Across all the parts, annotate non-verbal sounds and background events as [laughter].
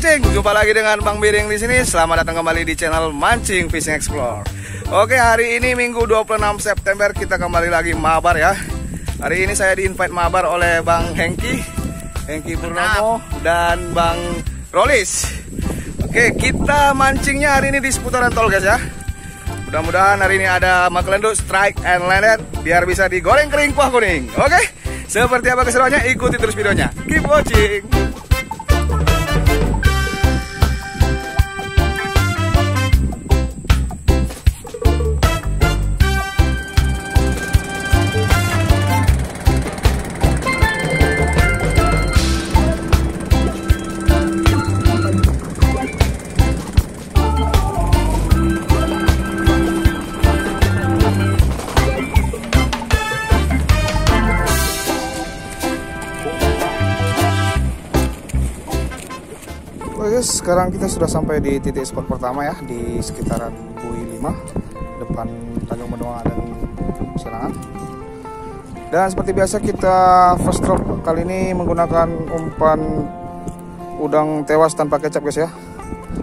mancing. Jumpa lagi dengan Bang Biring di sini. Selamat datang kembali di channel Mancing Fishing Explore. Oke, hari ini Minggu 26 September kita kembali lagi mabar ya. Hari ini saya di-invite mabar oleh Bang Hengki, Hengki Purnomo dan Bang Rolis. Oke, kita mancingnya hari ini di seputaran tol guys ya. Mudah-mudahan hari ini ada makelenduk strike and landed biar bisa digoreng kering kuah kuning. Oke, seperti apa keseruannya ikuti terus videonya. Keep watching. Sekarang kita sudah sampai di titik spot pertama ya di sekitaran Bui 5 depan Tanjung Benoa dan Serangan. Dan seperti biasa kita first drop kali ini menggunakan umpan udang tewas tanpa kecap guys ya.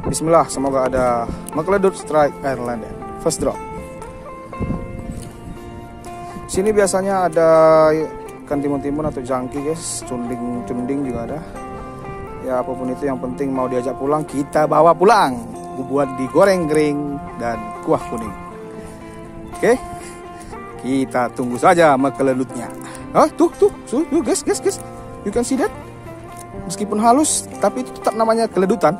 Bismillah, semoga ada mengkeledut strike and landed. First drop. Sini biasanya ada ikan timun-timun atau jangki guys, cunding-cunding juga ada ya apa pun itu yang penting mau diajak pulang kita bawa pulang. Buat digoreng kering dan kuah kuning. Oke? Kita tunggu saja makelelutnya ah tuh tuh tuh tuh guys guys guys. You can see that? Meskipun halus tapi itu tetap namanya keledutan.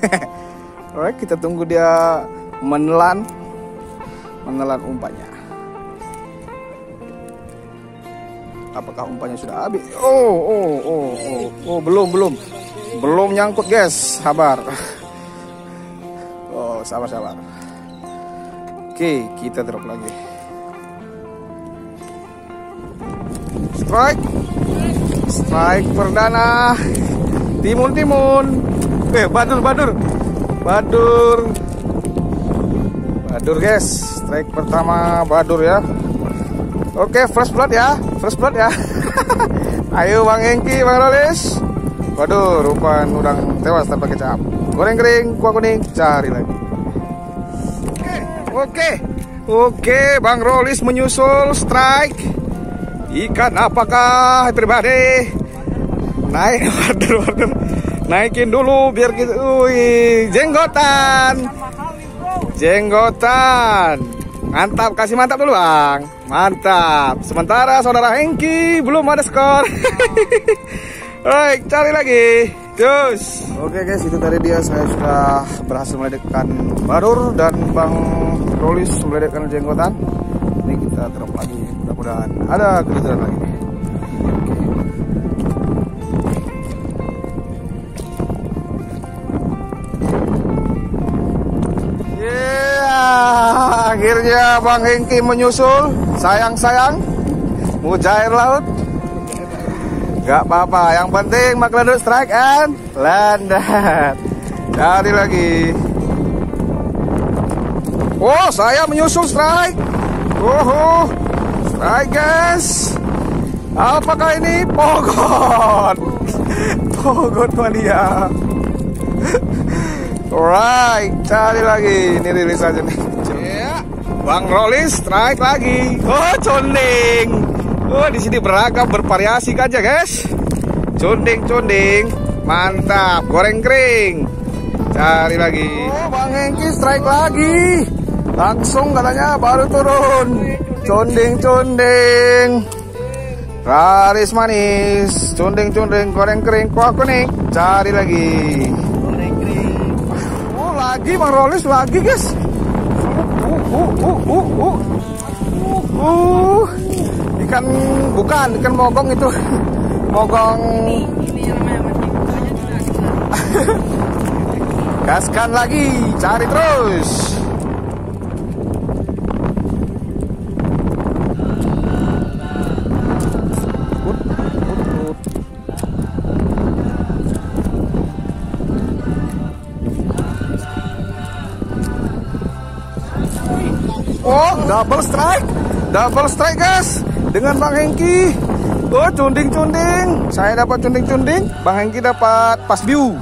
[laughs] Alright kita tunggu dia menelan menelan umpannya apakah umpannya sudah habis? Oh oh oh oh oh belum belum belum nyangkut guys. Sabar. Oh sabar sabar. Oke kita drop lagi. Strike. Strike perdana. Timun timun. Eh badur badur. Badur. Badur guys. Strike pertama badur ya. Oke fresh blood ya. Fresh blood ya. [laughs] Ayo bang Engki bang Rolis Waduh, rupan udang tewas tanpa kecap. Goreng kering, kuah kuning, cari lagi. Oke, oke, oke, Bang Rolis menyusul strike. Ikan apakah pribadi? Naik, [laughs] waduh, waduh. Naikin dulu biar kita, wih, jenggotan. Jenggotan. Mantap, kasih mantap dulu bang. Mantap. Sementara saudara Hengki belum ada skor. [laughs] Baik, cari lagi. Terus. Oke guys, itu tadi dia saya sudah berhasil meledekkan Barur dan Bang Rolis meledekkan jenggotan. Ini kita drop lagi. Mudah-mudahan ada kejutan lagi. Akhirnya Bang Hengki menyusul. Sayang-sayang, mujair laut. Gak apa-apa, yang penting McLaren strike and landed. Cari lagi. Oh, saya menyusul strike. Oh, strike guys. Apakah ini pogot? [laughs] Pogot mania. Alright, cari lagi. Ini rilis aja nih. Yeah. Bang Rolis strike lagi. Oh, conding. Oh, di sini beragam bervariasi aja, guys. Cunding-cunding. Mantap, goreng kering. Cari lagi. Oh, Bang Hengki strike lagi. Langsung katanya baru turun. Cunding-cunding. Raris manis, cunding-cunding, goreng kering, kuah kuning. Cari lagi. Goreng kering. Oh, lagi Bang Rolis lagi, guys. Uh, uh, uh, uh, uh. Uh, uh ikan bukan ikan mogong itu [laughs] mogong ini, ini yang namanya juga [laughs] gaskan lagi cari terus Oh, double strike. Double strike, guys. Dengan Bang Hengki. Oh, cunding-cunding. Saya dapat cunding-cunding. Bang Hengki dapat pas view.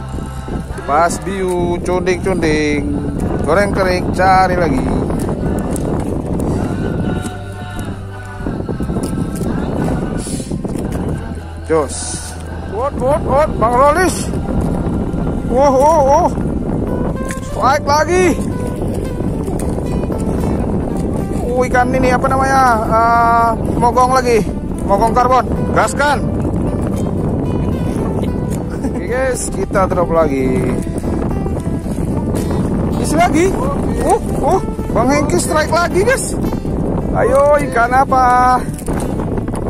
Pas biu, cunding-cunding. Goreng kering, cari lagi. Jos. Wot, wot, wot, Bang Rolis. Wah, wah, wah. Strike lagi. Ikan ini apa namanya? Uh, mogong lagi. Mogong karbon. Gaskan. Oke guys, kita drop lagi. Isi lagi. Uh, uh, Bang Hengki strike lagi guys. Ayo ikan apa?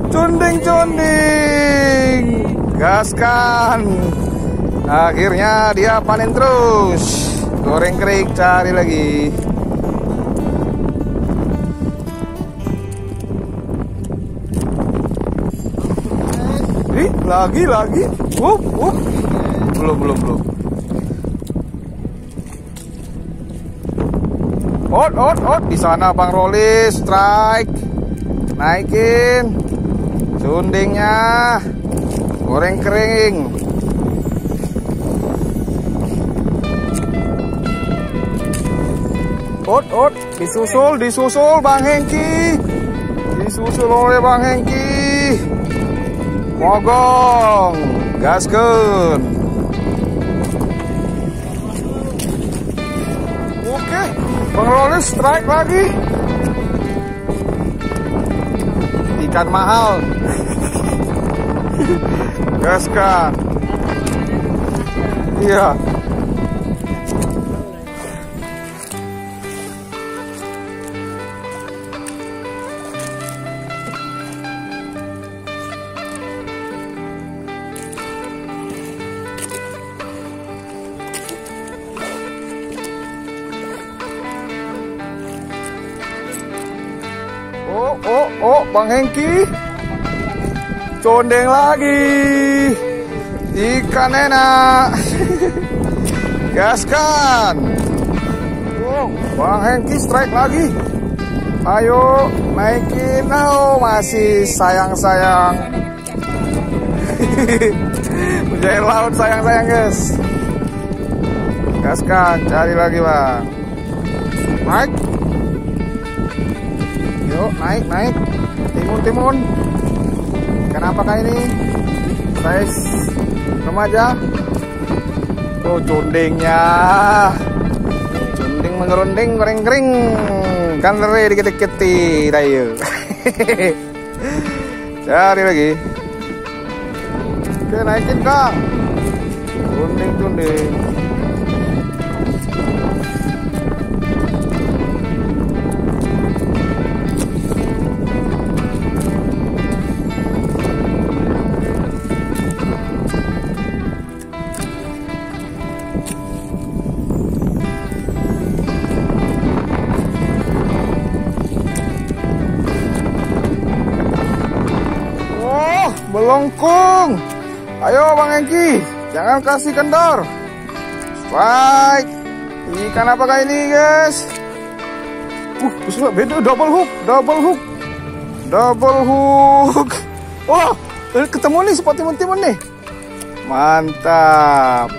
Cunding-cunding. Gaskan. Akhirnya dia panen terus. Goreng kering cari lagi. Lagi lagi. Uh, uh. Belum, belum, belum. Ot, ot, ot. Di sana Bang Rolis strike. Naikin. Cundingnya. Goreng kering. Ot, ot. Disusul, disusul Bang Hengki. Disusul oleh Bang Hengki. Mogong, gaskeun. Oke, Rolis strike lagi. Ikan mahal. [laughs] Gaskan. Iya. Bang Hengki. Condeng lagi. Ikan enak. [laughs] Gaskan. Bang Hengki strike lagi. Ayo, naikin. Oh, masih sayang-sayang. [laughs] Menjadi laut sayang-sayang, guys. Gaskan, cari lagi, Bang. Naik. Yuk naik naik timun. Kenapa ini? Size remaja. Oh condengnya condeng mengerunding goreng kering kan lere dikit dikit dayu [laughs] cari lagi. Oke naikin kang condeng condeng Melengkung. Ayo Bang Engki, jangan kasih kendor. Strike. Ikan apakah ini, guys? Uh, bisa beda double hook, double hook. Double hook. [laughs] Oh, ketemu nih spot timun-timun nih. Mantap.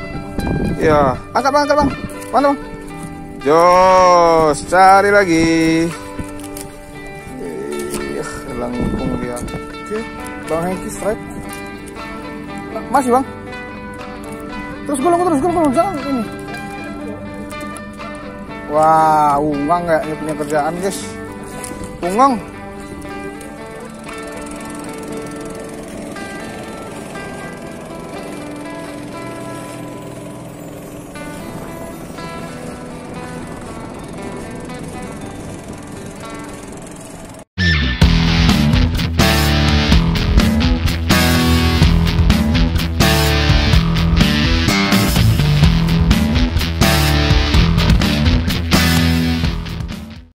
Ya, angkat Bang, angkat Bang. Mana Bang? Jos, cari lagi. Bang Hengki strike. Masih Bang. Terus gulung terus gulung, jangan ini. Wah, ungang kayaknya punya kerjaan guys. Ungang.